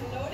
to know